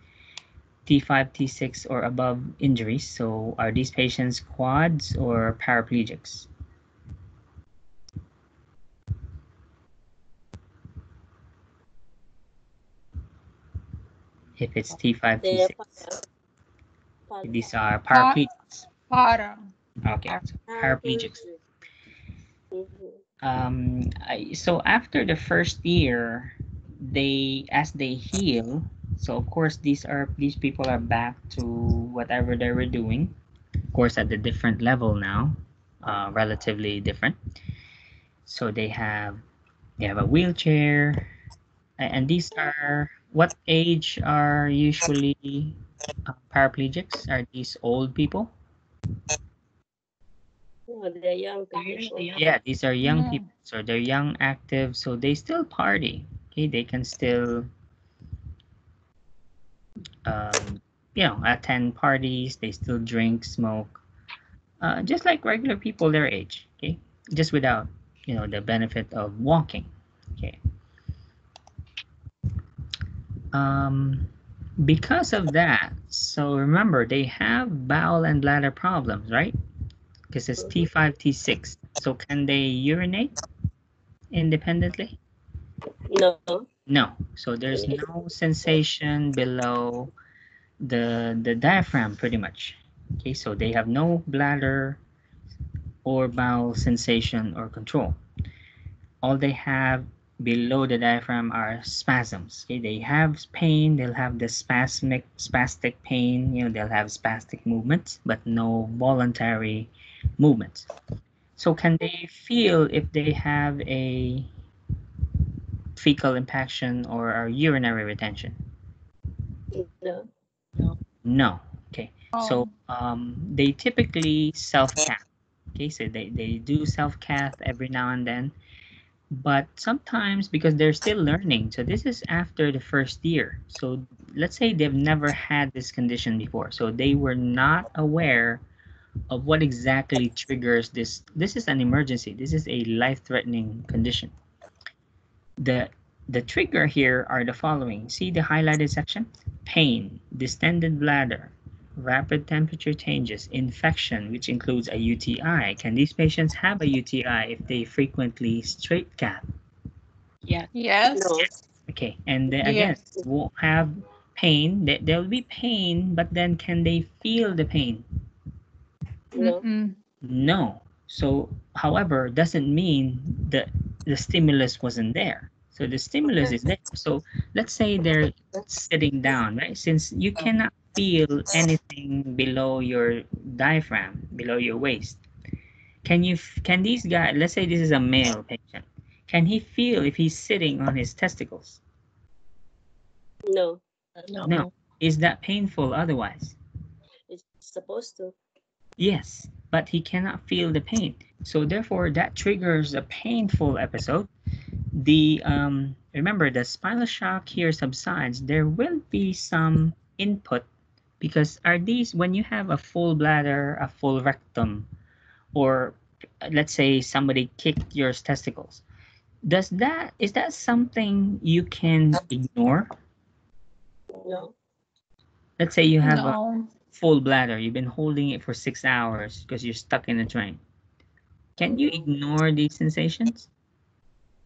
T5, T6 or above injuries. So are these patients quads or paraplegics? If it's T5, T6, these are paraplegics. Para. Okay, so paraplegics. Mhm. um I, so after the first year they as they heal so of course these are these people are back to whatever they were doing of course at the different level now uh, relatively different so they have they have a wheelchair and these are what age are usually uh, paraplegics are these old people No, they're young They're people. young. yeah these are young Yeah. people so they're young active so they still party okay they can still um, you know attend parties they still drink smoke uh, just like regular people their age okay just without you know the benefit of walking okay um because of that so remember they have bowel and bladder problems right because it's T5, T6. So can they urinate independently? No. No. So there's no sensation below the the diaphragm pretty much. Okay, so they have no bladder or bowel sensation or control. All they have below the diaphragm are spasms. Okay, they have pain, they'll have the spasmic spastic pain, you know, they'll have spastic movements, but no voluntary movements. So can they feel if they have a fecal impaction or a urinary retention? No. No. no. Okay. So Oh. um, they typically self-cath. Okay, so they, they do self-cath every now and then. But sometimes because they're still learning, so this is after the first year. So let's say they've never had this condition before. So they were not aware of what exactly triggers this. This is an emergency. This is a life-threatening condition. The the trigger here are the following. See the highlighted section? Pain, distended bladder, rapid temperature changes, infection, which includes a UTI. Can these patients have a UTI if they frequently straight cath? Yeah. Yes. Okay, and then again, Yes. won't have pain. There there will be pain, but then can they feel the pain? No. Mm-mm. No. So, however, doesn't mean that the stimulus wasn't there. So the stimulus is there. So let's say they're sitting down, right? Since you uh-huh. cannot feel anything below your diaphragm, below your waist, can you? Can these guys? Let's say this is a male patient. Can he feel if he's sitting on his testicles? No. No. No. Is that painful otherwise? It's supposed to. Yes, but he cannot feel the pain. So therefore, that triggers a painful episode. The um, remember the spinal shock here subsides. There will be some input because are these when you have a full bladder, a full rectum, or let's say somebody kicked your testicles. Does that is that something you can ignore? No. Let's say you have a No. Full bladder. You've been holding it for six hours because you're stuck in a train. Can you ignore these sensations?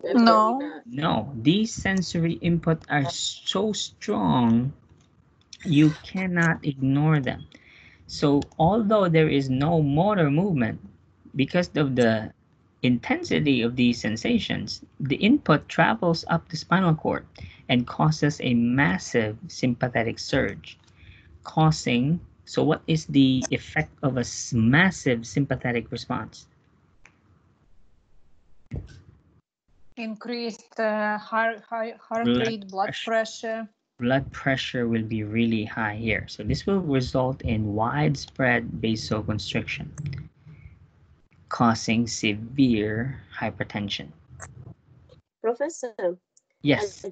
No. No, these sensory input are so strong, you cannot ignore them. So, although there is no motor movement, because of the intensity of these sensations, the input travels up the spinal cord and causes a massive sympathetic surge, causing. So, what is the effect of a massive sympathetic response? Increased uh, heart, heart, heart Blood rate, blood pressure. pressure. blood pressure will be really high here. So this will result in widespread vasoconstriction, causing severe hypertension. Professor. Yes,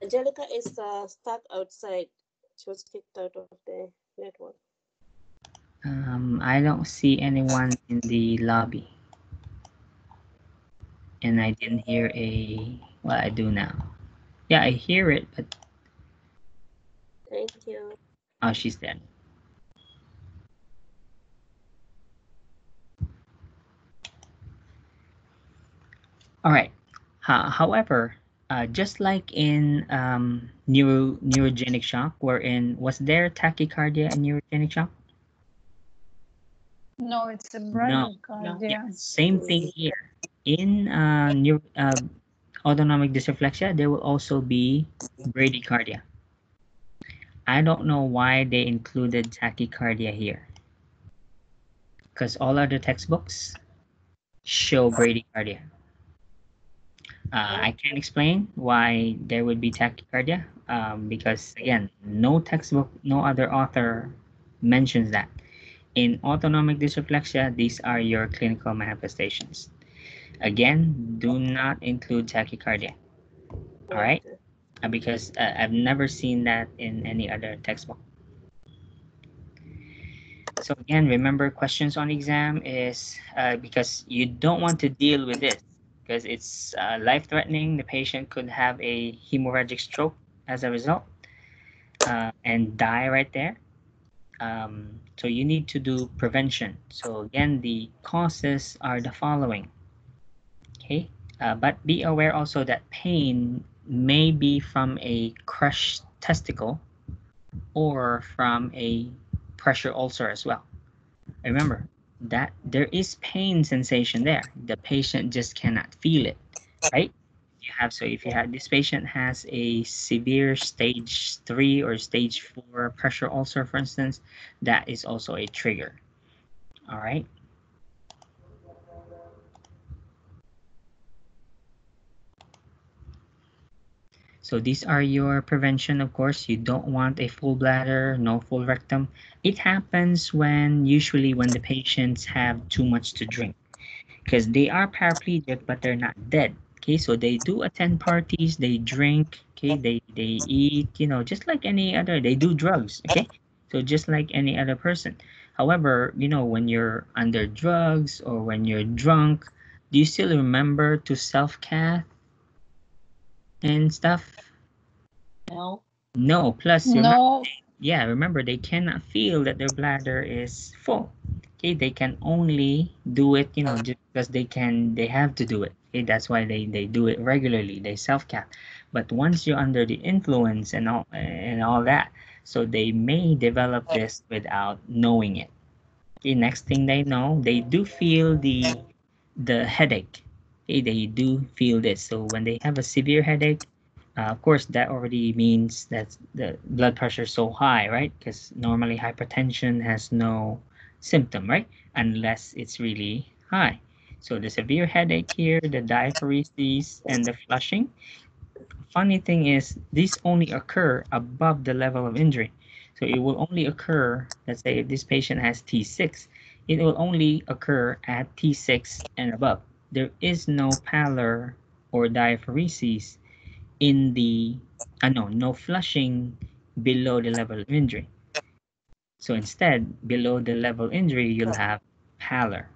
Angelica is uh, stuck outside. She was kicked out of the network. Um, I don't see anyone in the lobby. And I didn't hear a, well, I do now. Yeah, I hear it, but, Thank you. oh, she's dead. All right. Ho- however, uh, just like in um, neuro neurogenic shock, wherein was there tachycardia and neurogenic shock? No, it's a No. bradycardia. Same thing here. In uh, neuro, uh, autonomic dysreflexia, there will also be bradycardia. I don't know why they included tachycardia here. Because all other textbooks show bradycardia. Uh, I can't explain why there would be tachycardia um, because, again, no textbook, no other author mentions that. In autonomic dysreflexia, these are your clinical manifestations. Again, do not include tachycardia All right. Uh, because uh, I've never seen that in any other textbook. So again, remember questions on exam is uh, because you don't want to deal with this because it's uh, life-threatening. The patient could have a hemorrhagic stroke as a result uh, and die right there. Um, so you need to do prevention. So again, the causes are the following. Okay, uh, but be aware also that pain may be from a crushed testicle or from a pressure ulcer as well. Remember that there is pain sensation there. The patient just cannot feel it, right? You have so if you have this patient has a severe stage three or stage four pressure ulcer, for instance, that is also a trigger. All right. So these are your prevention, of course. You don't want a full bladder, no full rectum. It happens when usually when the patients have too much to drink because they are paraplegic but they're not dead. Okay, so they do attend parties, they drink, okay, they they eat, you know, just like any other. They do drugs, okay, so just like any other person. However, you know, when you're under drugs or when you're drunk, do you still remember to self cath and stuff? No. No. Plus, remember, No, yeah, remember they cannot feel that their bladder is full. Okay, they can only do it, you know, just because they can, they have to do it. Okay, that's why they they do it regularly. They self cath. But once you're under the influence and all and all that, so they may develop this without knowing it. Okay, next thing they know, they do feel the the headache. Okay, they do feel this. So when they have a severe headache, uh, of course, that already means that the blood pressure is so high, right? Because normally hypertension has no symptom, right? Unless it's really high. So the severe headache here, the diaphoresis, and the flushing. Funny thing is, these only occur above the level of injury. So it will only occur, let's say if this patient has T6, it will only occur at T6 and above. There is no pallor or diaphoresis in the uh, no no flushing below the level of injury so instead below the level injury you'll have pallor.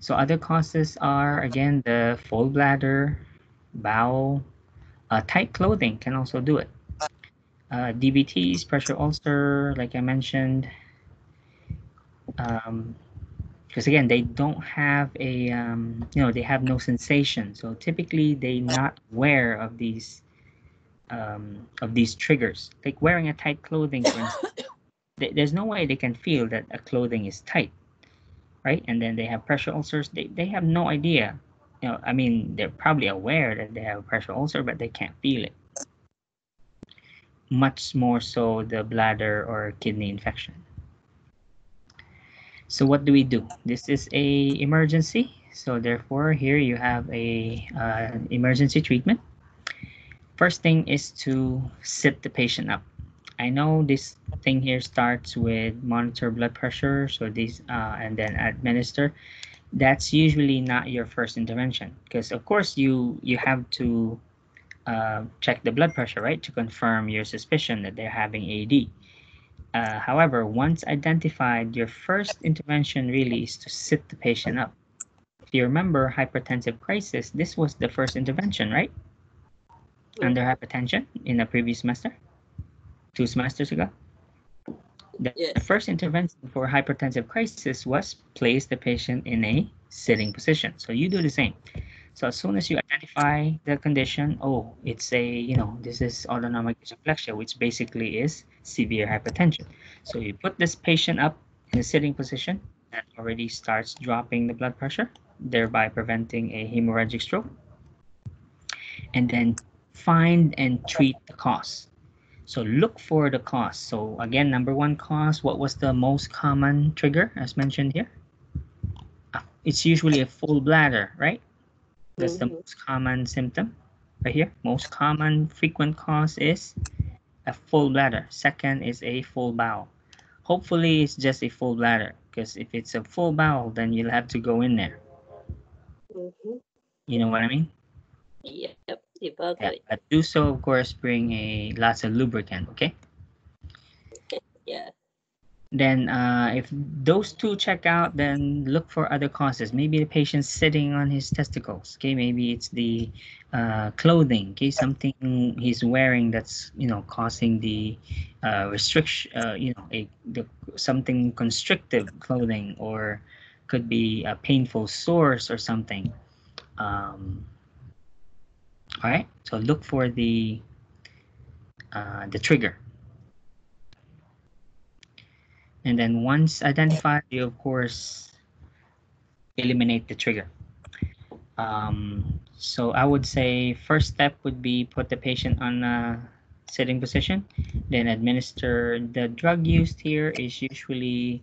So other causes are again the full bladder bowel uh, tight clothing can also do it. Uh, dvts pressure ulcer like i mentioned um, because again they don't have a um, you know they have no sensation. So typically they not aware of these um, of these triggers. Like wearing a tight clothing for instance. There's no way they can feel that a clothing is tight right? And then they have pressure ulcers. They, they have no idea. You know i mean they're probably aware that they have a pressure ulcer but they can't feel it. Much more so the bladder or kidney infection. So what do we do? This is a emergency. So therefore here you have a uh, emergency treatment. First thing is to sit the patient up. I know this thing here starts with monitor blood pressure. So this uh, and then administer. That's usually not your first intervention because of course you you have to uh, check the blood pressure, right? To confirm your suspicion that they're having AD. Uh, however, once identified, your first intervention really is to sit the patient up. If you remember hypertensive crisis, this was the first intervention, right? Under hypertension in the previous semester, two semesters ago. The, the Yes. first intervention for hypertensive crisis was place the patient in a sitting position. So you do the same. So as soon as you identify the condition, oh, it's a, you know, this is autonomic dysreflexia, which basically is severe hypertension. So you put this patient up in a sitting position that already starts dropping the blood pressure, thereby preventing a hemorrhagic stroke. And then find and treat the cause. So look for the cause. So again, number one cause, what was the most common trigger as mentioned here? Ah, It's usually a full bladder, right? That's the Mhm. most common symptom right here. Most common frequent cause is a full bladder. Second is a full bowel. Hopefully it's just a full bladder because if it's a full bowel, then you'll have to go in there. Mhm. You know what I mean? Yep. Yeah. But do so, of course, bring a lots of lubricant. Okay. Yeah. Then, uh, if those two check out, then look for other causes. Maybe the patient's sitting on his testicles. Okay, maybe it's the uh, clothing. Okay, something he's wearing that's you know causing the uh, restriction. Uh, you know, a the something constrictive clothing, or could be a painful source or something. Um, all right, so look for the uh, the trigger. And then once identified, you of course eliminate the trigger. Um, so I would say first step would be put the patient on a sitting position, then administer the drug used here is usually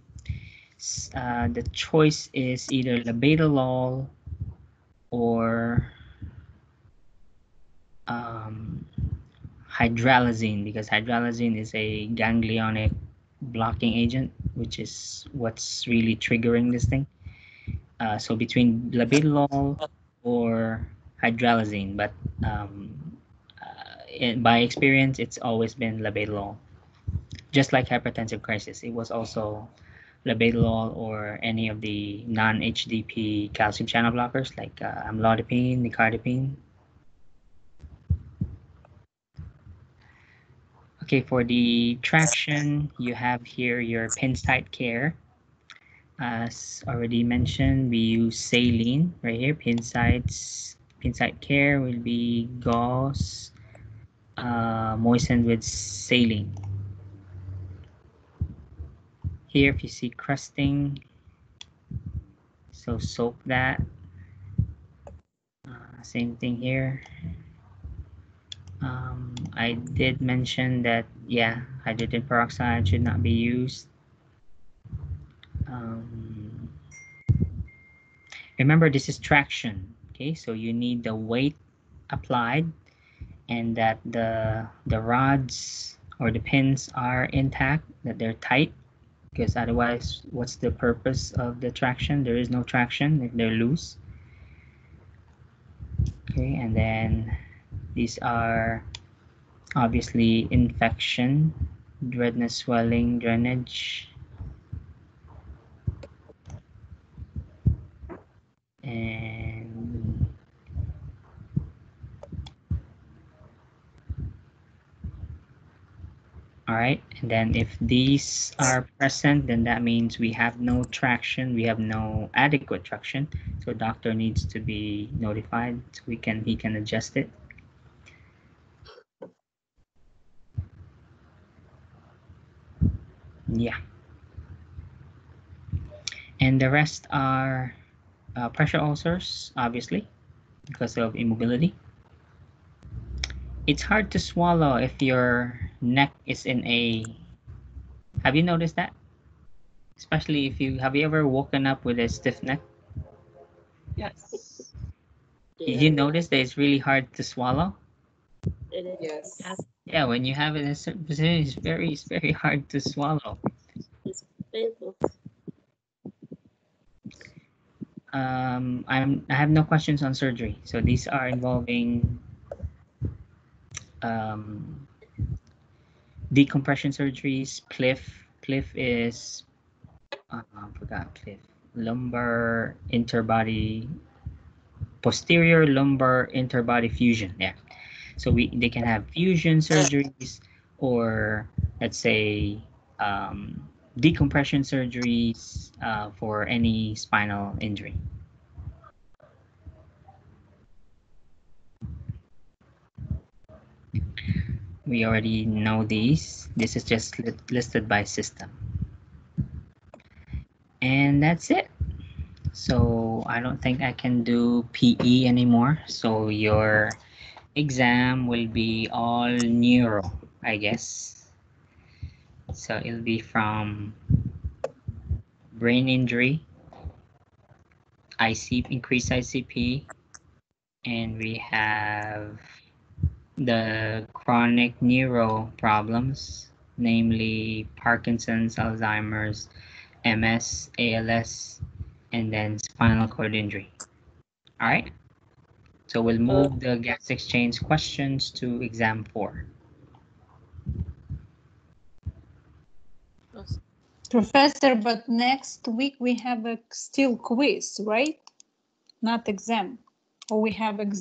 uh, the choice is either labetalol or um, hydralazine because hydralazine is a ganglionic blocking agent, which is what's really triggering this thing. Uh, so between labetalol or hydralazine, but um, uh, by experience, it's always been labetalol. Just like hypertensive crisis, it was also labetalol or any of the non-DHP calcium channel blockers like uh, amlodipine, nicardipine. Okay, for the traction, you have here your pin Pinsight Care. As already mentioned, we use saline right here. Pin site's Pinsight Care will be gauze uh, moistened with saline. Here, if you see crusting, so soak that. Uh, same thing here. Um, I did mention that, yeah, hydrogen peroxide should not be used. Um, remember, this is traction, okay? So you need the weight applied and that the, the rods or the pins are intact, that they're tight, because otherwise, what's the purpose of the traction? There is no traction if they're loose. Okay, and then these are obviously infection, redness, swelling, drainage. And all right, and then if these are present, then that means we have no traction, we have no adequate traction. So doctor needs to be notified so we can he can adjust it. Yeah. And the rest are uh, pressure ulcers, obviously, because of immobility. It's hard to swallow if your neck is in a. Have you noticed that? Especially if you have you ever woken up with a stiff neck? Yes. Did you notice that it's really hard to swallow? It is. Yes. Yeah, when you have it in a certain position, it's very, it's very hard to swallow. It's painful. Um, I'm, I have no questions on surgery. So these are involving um, decompression surgeries. PLIF, PLIF is, uh, I forgot PLIF, lumbar interbody, posterior lumbar interbody fusion. Yeah. So we they can have fusion surgeries or let's say um, decompression surgeries uh, for any spinal injury. We already know these. This is just li- listed by system. And that's it. So I don't think I can do PE anymore. So your exam will be all neuro, I guess. So it'll be from brain injury, IC, increased ICP, and we have the chronic neuro problems, namely Parkinson's, Alzheimer's, MS, ALS, and then spinal cord injury. All right. So we'll uh, move the gas exchange questions to exam four. Professor, but next week we have a still quiz, right? Not exam. Or we have exam.